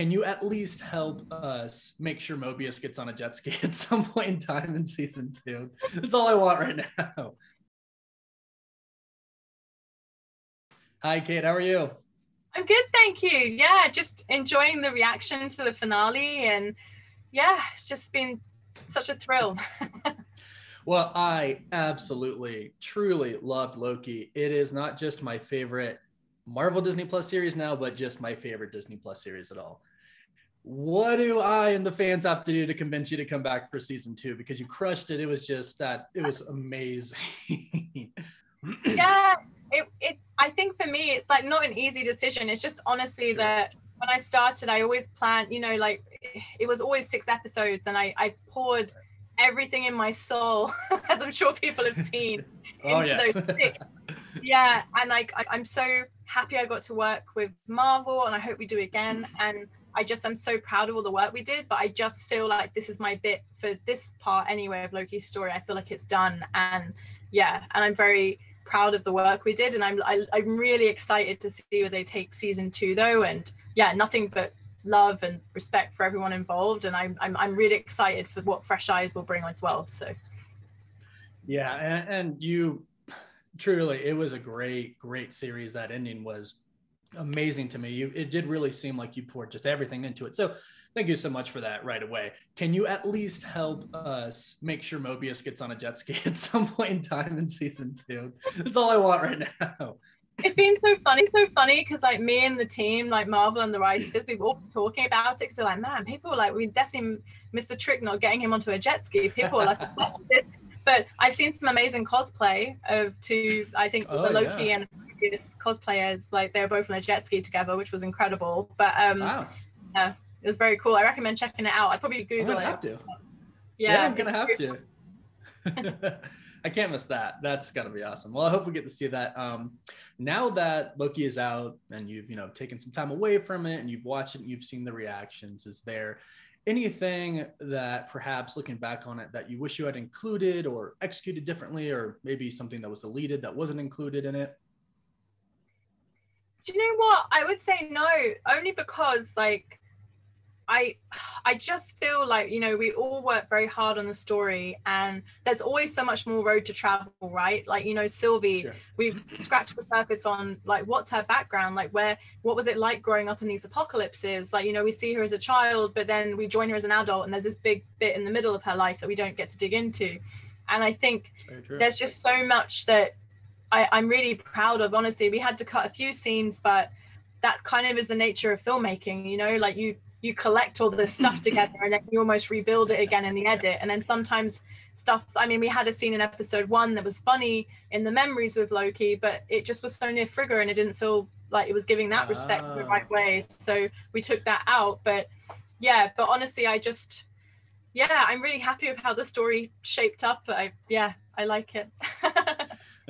can you at least help us make sure Mobius gets on a jet ski at some point in time in season two? That's all I want right now. Hi, Kate. How are you? I'm good, thank you. Yeah, just enjoying the reaction to the finale, and yeah, it's just been such a thrill. well, I absolutely, truly loved Loki. It is not just my favorite Marvel Disney Plus series now, but just my favorite Disney Plus series at all. What do I and the fans have to do to convince you to come back for season two? Because you crushed it. It was just that it was amazing. yeah, it, it I think for me it's like not an easy decision. It's just honestly sure. that when I started, I always planned, you know, like it was always six episodes and I, I poured everything in my soul, as I'm sure people have seen, oh, into yes. those six. yeah. And like I, I'm so happy I got to work with Marvel and I hope we do again. And I just I'm so proud of all the work we did, but I just feel like this is my bit for this part anyway of Loki's story. I feel like it's done and yeah, and I'm very proud of the work we did, and I'm I, am i am really excited to see where they take season two though. And yeah, nothing but love and respect for everyone involved, and I'm I'm I'm really excited for what Fresh Eyes will bring as well. So yeah, and, and you truly it was a great great series. That ending was amazing to me. You, it did really seem like you poured just everything into it. So thank you so much for that right away. Can you at least help us make sure Mobius gets on a jet ski at some point in time in season two? That's all I want right now. It's been so funny, so funny because like me and the team, like Marvel and the writers, we've all been talking about it because they're like, man, people like we definitely missed the trick not getting him onto a jet ski. People are like, but I've seen some amazing cosplay of two, I think oh, the Loki yeah. and previous cosplayers. Like they were both on a jet ski together, which was incredible. But um, wow. yeah, it was very cool. I recommend checking it out. I probably Google it. Have to. Yeah, yeah I'm gonna have to. I can't miss that. That's gotta be awesome. Well, I hope we get to see that. Um, now that Loki is out and you've you know taken some time away from it and you've watched it and you've seen the reactions, is there anything that perhaps looking back on it that you wish you had included or executed differently, or maybe something that was deleted that wasn't included in it? Do you know what? I would say no only because like I I just feel like you know we all work very hard on the story and there's always so much more road to travel right? Like you know Sylvie sure. we've scratched the surface on like what's her background like where what was it like growing up in these apocalypses? Like you know we see her as a child but then we join her as an adult and there's this big bit in the middle of her life that we don't get to dig into. And I think there's just so much that I, I'm really proud of. Honestly, we had to cut a few scenes, but that kind of is the nature of filmmaking. You know, like you you collect all this stuff together and then you almost rebuild it again in the edit. And then sometimes stuff. I mean, we had a scene in episode one that was funny in the memories with Loki, but it just was so near Frigga and it didn't feel like it was giving that respect oh. the right ah. way. So we took that out. But yeah, but honestly, I just yeah, I'm really happy with how the story shaped up. I yeah, I like it.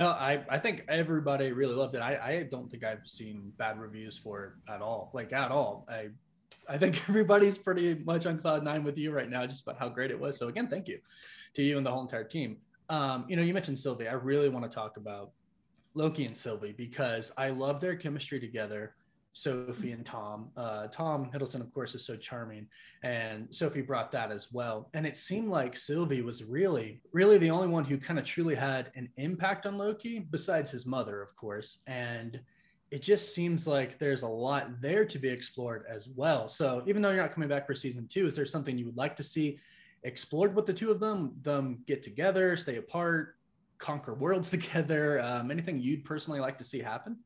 No, I, I think everybody really loved it. I, I don't think I've seen bad reviews for it at all, like at all. I I think everybody's pretty much on cloud nine with you right now, just about how great it was. So again, thank you to you and the whole entire team. Um, you know, you mentioned Sylvie. I really want to talk about Loki and Sylvie because I love their chemistry together. Sophie and Tom. Uh, Tom Hiddleston, of course, is so charming, and Sophie brought that as well. And it seemed like Sylvie was really, really the only one who kind of truly had an impact on Loki, besides his mother, of course. And it just seems like there's a lot there to be explored as well. So even though you're not coming back for season two, is there something you would like to see explored with the two of them? Them get together, stay apart, conquer worlds together. Um, anything you'd personally like to see happen?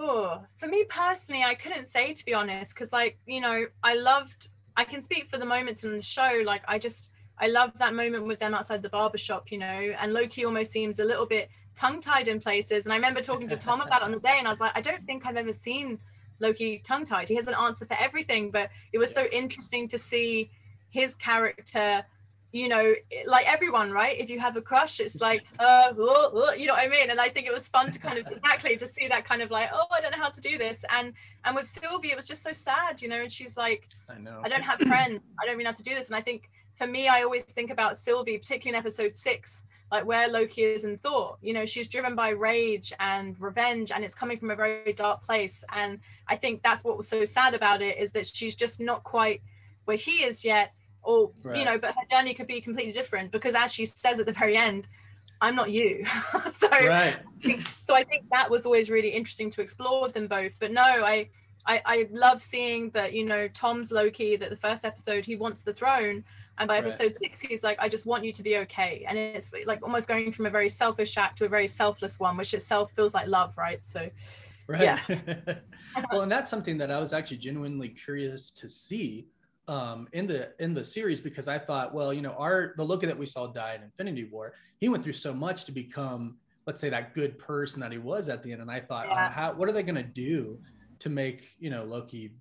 Oh, for me personally, I couldn't say to be honest, because like you know, I loved. I can speak for the moments in the show. Like I just, I love that moment with them outside the barbershop, you know. And Loki almost seems a little bit tongue-tied in places. And I remember talking to Tom about it on the day, and I was like, I don't think I've ever seen Loki tongue-tied. He has an answer for everything, but it was so interesting to see his character you know, like everyone, right? If you have a crush, it's like, uh, uh, uh, you know what I mean? And I think it was fun to kind of exactly to see that kind of like, oh, I don't know how to do this. And and with Sylvie, it was just so sad, you know. And she's like, I know, I don't have friends. I don't even know how to do this. And I think for me, I always think about Sylvie, particularly in episode six, like where Loki is in Thor. You know, she's driven by rage and revenge, and it's coming from a very dark place. And I think that's what was so sad about it is that she's just not quite where he is yet, or right. you know, but her journey could be completely different because, as she says at the very end, I'm not you. so, right. so I think that was always really interesting to explore them both. But no, I, I, I love seeing that you know Tom's Loki. That the first episode he wants the throne, and by episode right. six, he's like, I just want you to be okay. And it's like almost going from a very selfish act to a very selfless one, which itself feels like love, right? So, right. yeah. well, and that's something that I was actually genuinely curious to see um, in the in the series because I thought, well, you know, our the Loki that we saw die in Infinity War, he went through so much to become, let's say, that good person that he was at the end. And I thought, yeah. oh, how what are they going to do to make you know Loki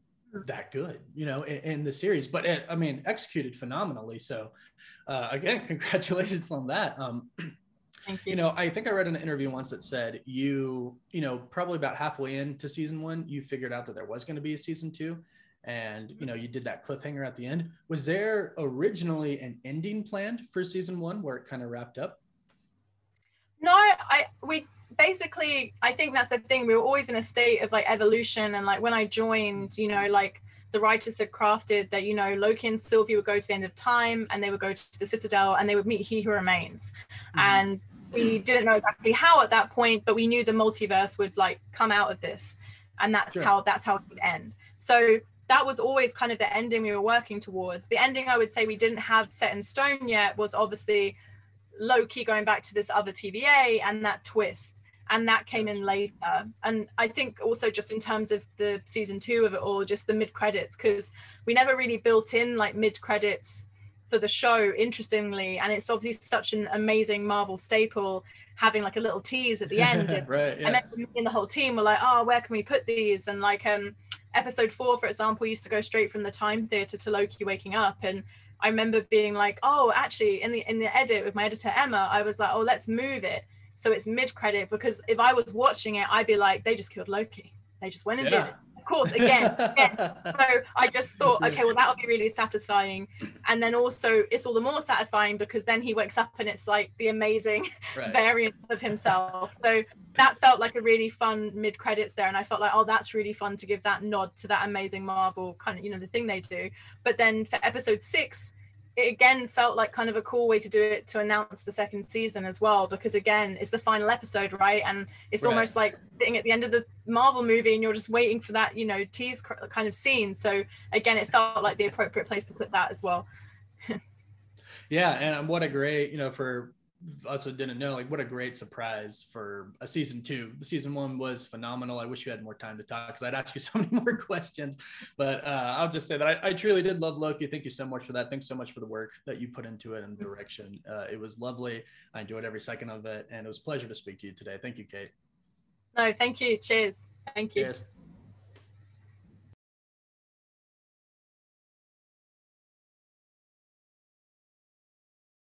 that good, you know, in, in the series. But it, I mean, executed phenomenally. So, uh, again, congratulations on that. Um, you. you know, I think I read an interview once that said you, you know, probably about halfway into season one, you figured out that there was going to be a season two, and you know, you did that cliffhanger at the end. Was there originally an ending planned for season one where it kind of wrapped up? No, I we basically i think that's the thing we were always in a state of like evolution and like when i joined you know like the writers had crafted that you know loki and sylvie would go to the end of time and they would go to the citadel and they would meet he who remains mm-hmm. and we didn't know exactly how at that point but we knew the multiverse would like come out of this and that's sure. how that's how it would end so that was always kind of the ending we were working towards the ending i would say we didn't have set in stone yet was obviously Loki going back to this other TVA and that twist. And that came in later. And I think also just in terms of the season two of it all, just the mid credits, because we never really built in like mid credits for the show, interestingly. And it's obviously such an amazing Marvel staple having like a little tease at the end. right. Yeah. And me and the whole team were like, oh, where can we put these? And like um episode four, for example, used to go straight from the time theater to Loki waking up. And I remember being like, oh, actually, in the in the edit with my editor Emma, I was like, oh, let's move it so it's mid credit because if I was watching it, I'd be like, they just killed Loki. They just went and yeah. did it. Course, again, again. So I just thought, okay, well, that'll be really satisfying. And then also, it's all the more satisfying because then he wakes up and it's like the amazing right. variant of himself. So that felt like a really fun mid credits there. And I felt like, oh, that's really fun to give that nod to that amazing Marvel kind of, you know, the thing they do. But then for episode six, it again felt like kind of a cool way to do it to announce the second season as well because again it's the final episode right? And it's right. almost like sitting at the end of the marvel movie and you're just waiting for that you know tease kind of scene. So again it felt like the appropriate place to put that as well. Yeah and what a great you know for also didn't know like what a great surprise for a season two. The season one was phenomenal. I wish you had more time to talk because i'd ask you so many more questions. But uh, i'll just say that I, I, truly did love loki. Thank you so much for that. Thanks so much for the work that you put into it and the direction. Uh, it was lovely. I enjoyed every second of it and it was a pleasure to speak to you today. Thank you kate. No thank you. Cheers. Thank you. Cheers.